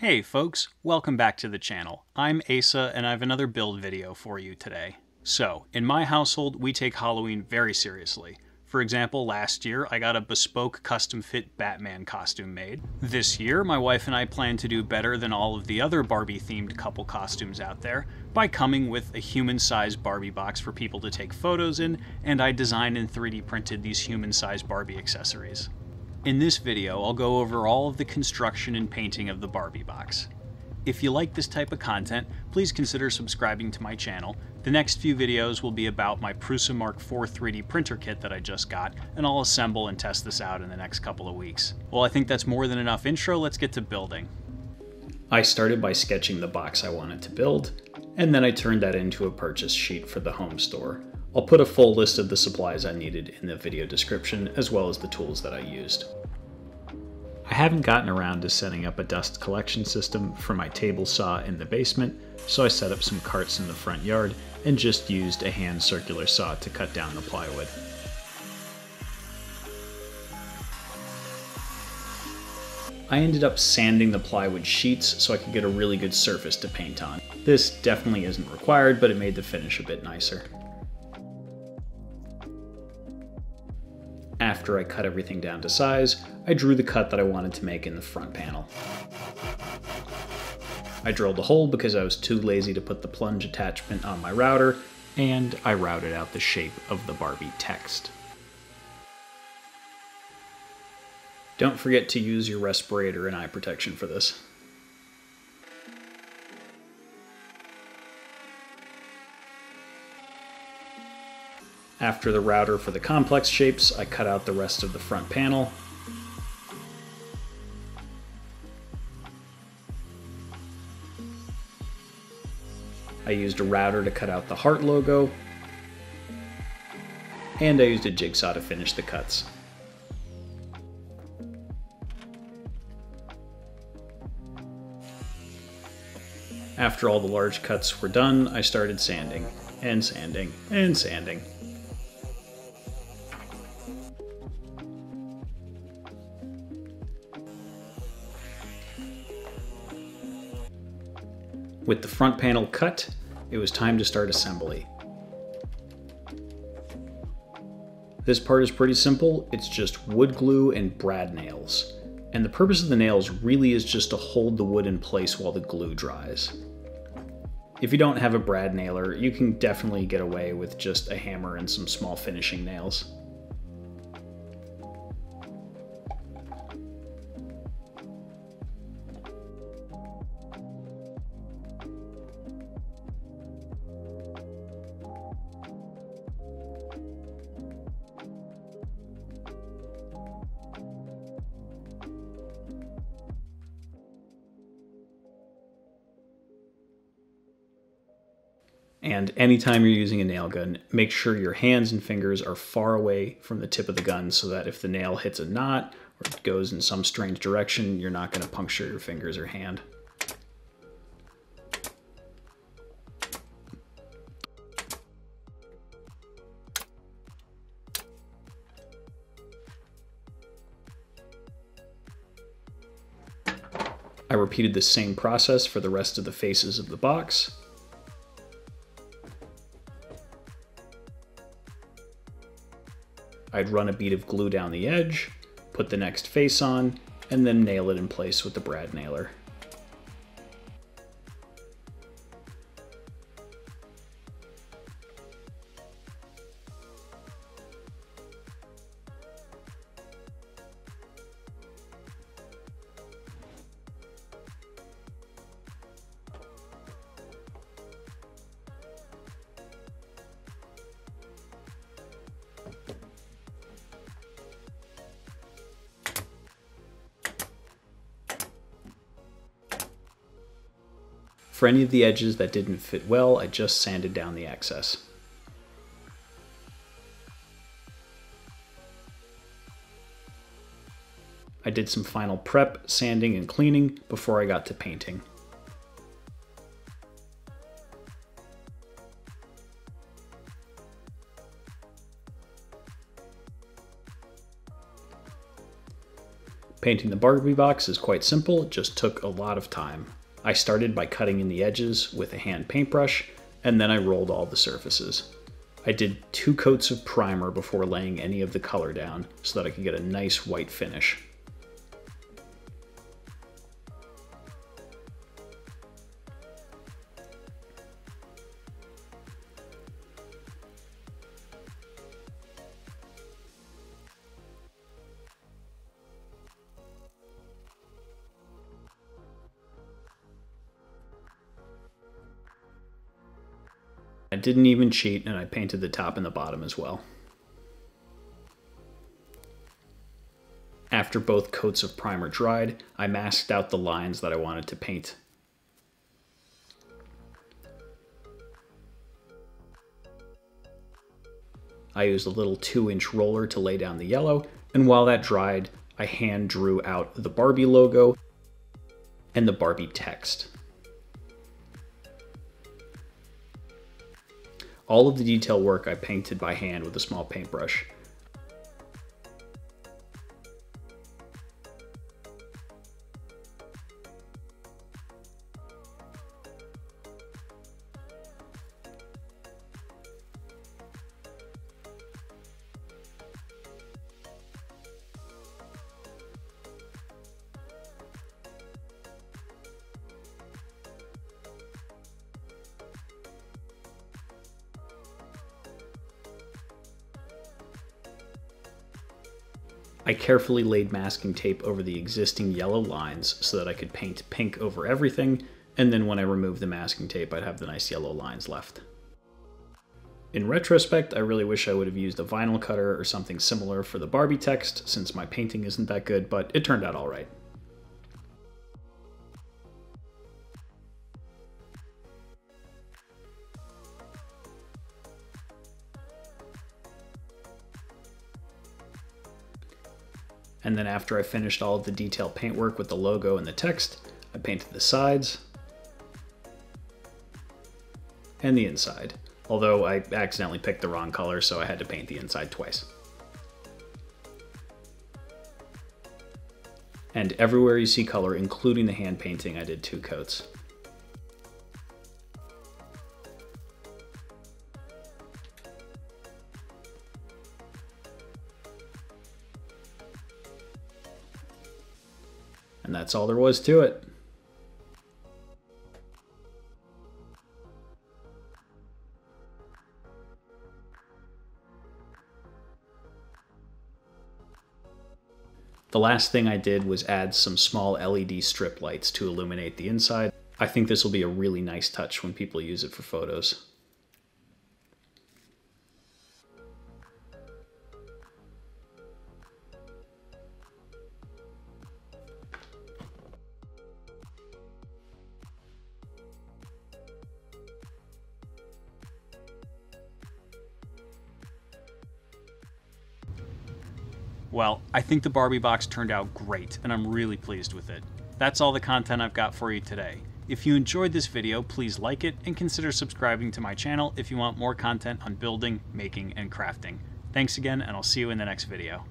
Hey folks, welcome back to the channel. I'm Asa and I have another build video for you today. So, in my household, we take Halloween very seriously. For example, last year I got a bespoke custom fit Batman costume made. This year, my wife and I plan to do better than all of the other Barbie themed couple costumes out there by coming with a human sized Barbie box for people to take photos in, and I designed and 3D printed these human sized Barbie accessories. In this video, I'll go over all of the construction and painting of the Barbie box. If you like this type of content, please consider subscribing to my channel. The next few videos will be about my Prusa Mark IV 3D printer kit that I just got, and I'll assemble and test this out in the next couple of weeks. Well, I think that's more than enough intro, let's get to building. I started by sketching the box I wanted to build, and then I turned that into a purchase sheet for the home store. I'll put a full list of the supplies I needed in the video description, as well as the tools that I used. I haven't gotten around to setting up a dust collection system for my table saw in the basement, so I set up some carts in the front yard and just used a hand circular saw to cut down the plywood. I ended up sanding the plywood sheets so I could get a really good surface to paint on. This definitely isn't required, but it made the finish a bit nicer. After I cut everything down to size, I drew the cut that I wanted to make in the front panel. I drilled a hole because I was too lazy to put the plunge attachment on my router, and I routed out the shape of the Barbie text. Don't forget to use your respirator and eye protection for this. After the router for the complex shapes, I cut out the rest of the front panel. I used a router to cut out the heart logo, and I used a jigsaw to finish the cuts. After all the large cuts were done, I started sanding, and sanding, and sanding. With the front panel cut, it was time to start assembly. This part is pretty simple, it's just wood glue and brad nails. And the purpose of the nails really is just to hold the wood in place while the glue dries. If you don't have a brad nailer, you can definitely get away with just a hammer and some small finishing nails. And anytime you're using a nail gun, make sure your hands and fingers are far away from the tip of the gun so that if the nail hits a knot or it goes in some strange direction, you're not going to puncture your fingers or hand. I repeated the same process for the rest of the faces of the box. I'd run a bead of glue down the edge, put the next face on, and then nail it in place with the brad nailer. For any of the edges that didn't fit well, I just sanded down the excess. I did some final prep, sanding, and cleaning before I got to painting. Painting the Barbie box is quite simple, it just took a lot of time. I started by cutting in the edges with a hand paintbrush, and then I rolled all the surfaces. I did two coats of primer before laying any of the color down so that I could get a nice white finish. Didn't even cheat and I painted the top and the bottom as well. After both coats of primer dried, I masked out the lines that I wanted to paint. I used a little 2 inch roller to lay down the yellow, and while that dried, I hand drew out the Barbie logo and the Barbie text. All of the detail work I painted by hand with a small paintbrush. I carefully laid masking tape over the existing yellow lines so that I could paint pink over everything, and then when I removed the masking tape, I'd have the nice yellow lines left. In retrospect, I really wish I would have used a vinyl cutter or something similar for the Barbie text, since my painting isn't that good, but it turned out alright. And then after I finished all of the detail paintwork with the logo and the text, I painted the sides and the inside. Although I accidentally picked the wrong color, so I had to paint the inside twice. And everywhere you see color, including the hand painting, I did two coats. And that's all there was to it. The last thing I did was add some small LED strip lights to illuminate the inside. I think this will be a really nice touch when people use it for photos. Well, I think the Barbie box turned out great, and I'm really pleased with it. That's all the content I've got for you today. If you enjoyed this video, please like it and consider subscribing to my channel if you want more content on building, making, and crafting. Thanks again, and I'll see you in the next video.